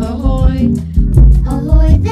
ahoy. Ahoy